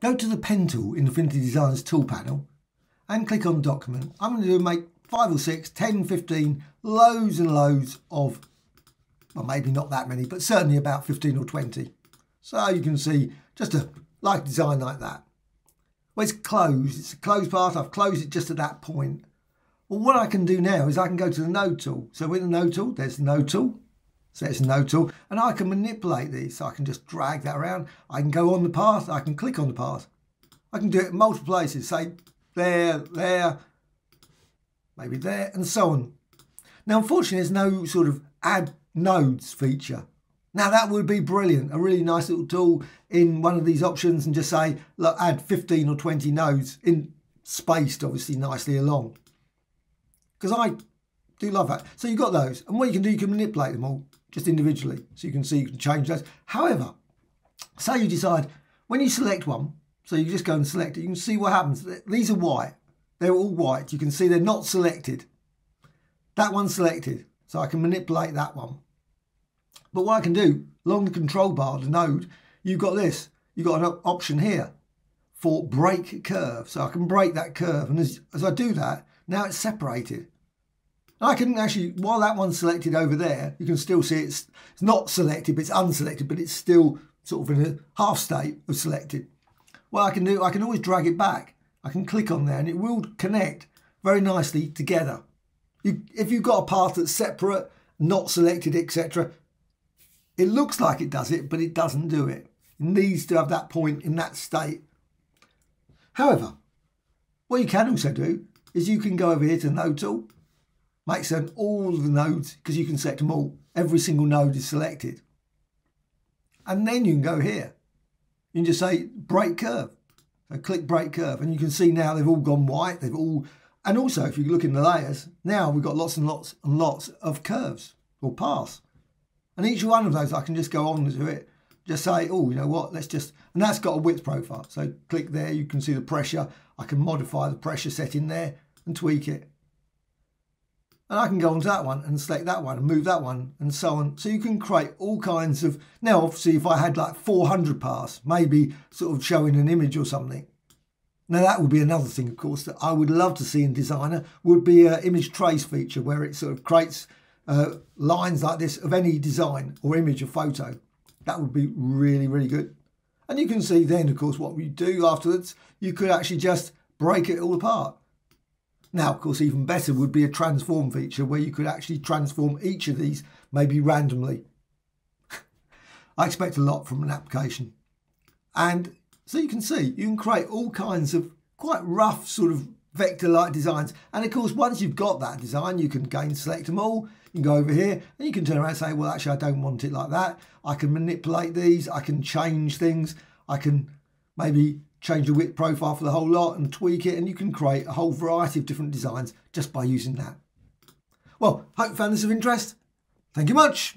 go to the pen tool in Affinity Designers tool panel and click on document. I'm going to make five or six, 10, 15, loads and loads of, well, maybe not that many, but certainly about 15 or 20. So you can see just a like design like that. Well, it's closed. It's a closed path. I've closed it just at that point. Well, what I can do now is I can go to the node tool. So with the node tool, there's the node tool. So it's node tool. And I can manipulate these. So I can just drag that around. I can go on the path. I can click on the path. I can do it in multiple places. Say there, there, maybe there, and so on. Now, unfortunately, there's no sort of add nodes feature. Now, that would be brilliant. A really nice little tool in one of these options and just say, look, add 15 or 20 nodes in spaced, obviously, nicely along. Because I do love that. So you've got those. And what you can do, you can manipulate them all just individually. So you can see, you can change those. However, say you decide, when you select one, so you just go and select it, you can see what happens. These are white. They're all white. You can see they're not selected. That one's selected. So I can manipulate that one. But what I can do, along the control bar, the node, you've got this. You've got an option here for break curve. So I can break that curve. And as, as I do that, now it's separated. I can actually, while that one's selected over there, you can still see it's, it's not selected, but it's unselected, but it's still sort of in a half state of selected. What I can do, I can always drag it back. I can click on there and it will connect very nicely together. You, if you've got a path that's separate, not selected, etc., it looks like it does it, but it doesn't do it. It needs to have that point in that state. However, what you can also do is you can go over here to Node Tool, make certain all the nodes, because you can select them all. Every single node is selected. And then you can go here. You can just say break curve. So click break curve and you can see now they've all gone white. They've all, and also if you look in the layers, now we've got lots and lots and lots of curves or paths. And each one of those, I can just go on to it, just say, oh, you know what, let's just, and that's got a width profile. So click there, you can see the pressure. I can modify the pressure setting there and tweak it. And I can go onto that one and select that one and move that one and so on. So you can create all kinds of, now obviously if I had like 400 paths, maybe sort of showing an image or something. Now that would be another thing, of course, that I would love to see in Designer would be an image trace feature where it sort of creates uh, lines like this of any design or image or photo. That would be really, really good. And you can see then, of course, what we do afterwards. You could actually just break it all apart. Now, of course, even better would be a transform feature where you could actually transform each of these, maybe randomly. I expect a lot from an application. And so you can see, you can create all kinds of quite rough sort of vector-like designs. And of course, once you've got that design, you can again select them all. You can go over here and you can turn around and say, well, actually, I don't want it like that. I can manipulate these. I can change things. I can maybe change the width profile for the whole lot and tweak it. And you can create a whole variety of different designs just by using that. Well, hope you found this of interest. Thank you much.